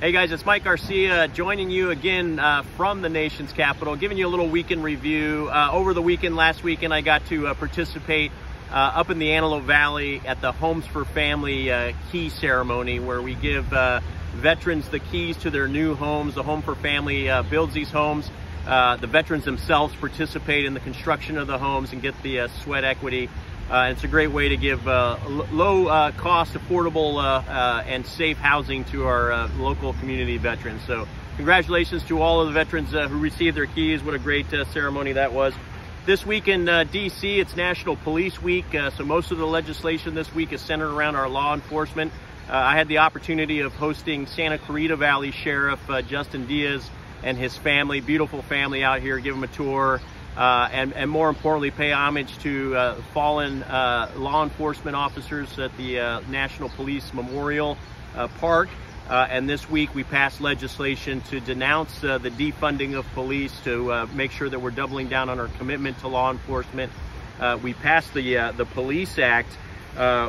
Hey guys, it's Mike Garcia joining you again uh, from the nation's capital, giving you a little weekend review. Uh, over the weekend, last weekend, I got to uh, participate uh, up in the Antelope Valley at the Homes for Family uh, key ceremony where we give uh, veterans the keys to their new homes. The Home for Family builds these homes. the veterans themselves participate in the construction of the homes and get the sweat equity uh, it's a great way to give uh, low uh, cost, affordable, uh, uh, and safe housing to our uh, local community veterans. So congratulations to all of the veterans who received their keys. What a great ceremony that was. This week in DC, it's National Police Week, so most of the legislation this week is centered around our law enforcement. I had the opportunity of hosting Santa Clarita Valley Sheriff Justin Diez and his family, beautiful family out here, give them a tour, uh, and, and, more importantly, pay homage to uh, fallen uh, law enforcement officers at the uh, National Police Memorial uh, Park. Uh, and this week we passed legislation to denounce the defunding of police to make sure that we're doubling down on our commitment to law enforcement. we passed the, the Police Act,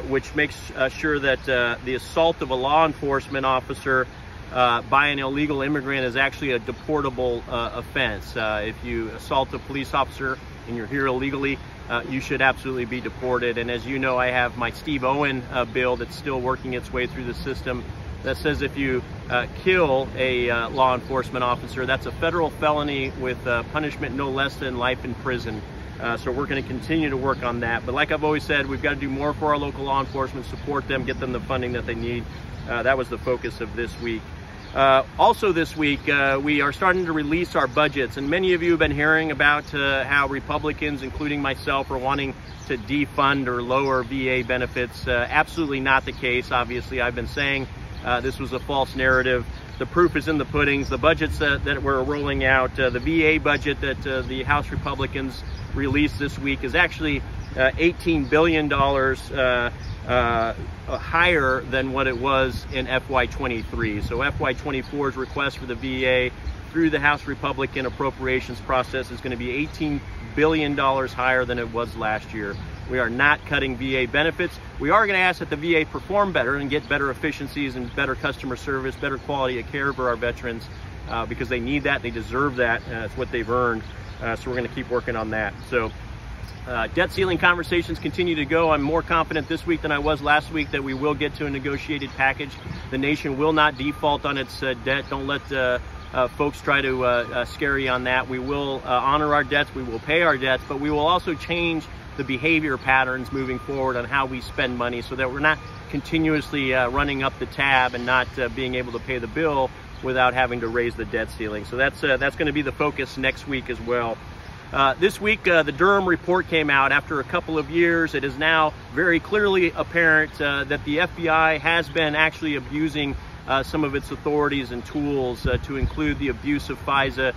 which makes sure that the assault of a law enforcement officer uh, by an illegal immigrant is actually a deportable uh, offense. Uh, if you assault a police officer and you're here illegally, uh, you should absolutely be deported. And as you know, I have my Steve Owen uh, bill that's still working its way through the system that says if you uh, kill a law enforcement officer, that's a federal felony with punishment no less than life in prison. so we're going to continue to work on that. But like I've always said, we've got to do more for our local law enforcement, support them, get them the funding that they need. that was the focus of this week. Uh, also this week, uh, we are starting to release our budgets, and many of you have been hearing about uh, how Republicans, including myself, are wanting to defund or lower VA benefits. Uh, absolutely not the case. Obviously, I've been saying uh, this was a false narrative. The proof is in the puddings. The budgets that, that we're rolling out, uh, the VA budget that the House Republicans released this week is actually $18 billion uh, higher than what it was in FY23. So FY24's request for the VA through the House Republican appropriations process is going to be $18 billion higher than it was last year. We are not cutting VA benefits. We are going to ask that the VA perform better and get better efficiencies and better customer service, better quality of care for our veterans uh, because they need that, they deserve that, uh, it's what they've earned. Uh, so we're going to keep working on that. So uh, debt ceiling conversations continue to go. I'm more confident this week than I was last week that we will get to a negotiated package. The nation will not default on its uh, debt. Don't let uh, uh folks try to uh, uh, scare you on that. We will honor our debts, we will pay our debts, but we will also change the behavior patterns moving forward on how we spend money so that we're not continuously running up the tab and not being able to pay the bill without having to raise the debt ceiling. So that's that's going to be the focus next week as well. Uh, this week, uh, the Durham report came out after a couple of years. It is now very clearly apparent uh, that the FBI has been actually abusing uh, some of its authorities and tools uh, to include the abuse of FISA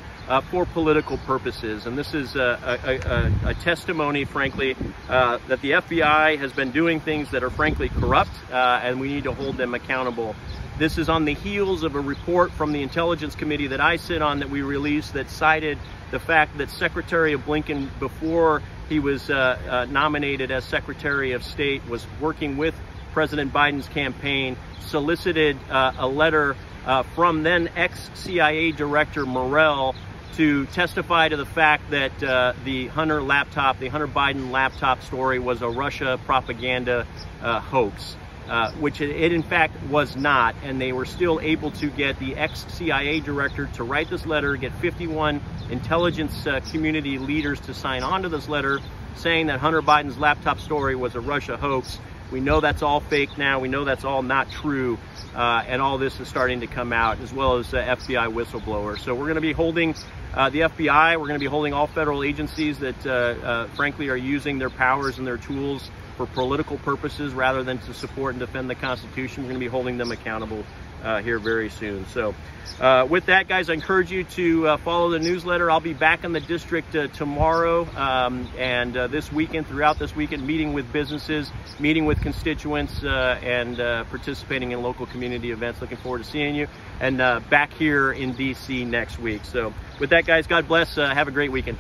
for political purposes. And this is a, a, a testimony, frankly, that the FBI has been doing things that are frankly corrupt, and we need to hold them accountable. This is on the heels of a report from the Intelligence Committee that I sit on that we released that cited the fact that Secretary of Blinken, before he was uh, uh, nominated as Secretary of State, was working with President Biden's campaign, solicited uh, a letter uh, from then ex-CIA Director Morell to testify to the fact that uh, the Hunter laptop, the Hunter Biden laptop story was a Russia propaganda uh, hoax uh, which it, in fact was not, and they were still able to get the ex-CIA director to write this letter, get 51 intelligence uh, community leaders to sign on to this letter, saying that Hunter Biden's laptop story was a Russia hoax. We know that's all fake now. We know that's all not true. Uh, and all this is starting to come out, as well as the FBI whistleblower. So we're going to be holding uh, the FBI, we're going to be holding all federal agencies that, uh, uh, frankly, are using their powers and their tools for political purposes rather than to support and defend the Constitution. We're going to be holding them accountable here very soon. So uh, with that, guys, I encourage you to uh, follow the newsletter. I'll be back in the district uh, tomorrow um, and uh, this weekend, throughout this weekend, meeting with businesses, meeting with constituents, uh, and participating in local community events. Looking forward to seeing you and back here in DC next week. So with that, guys, God bless. have a great weekend.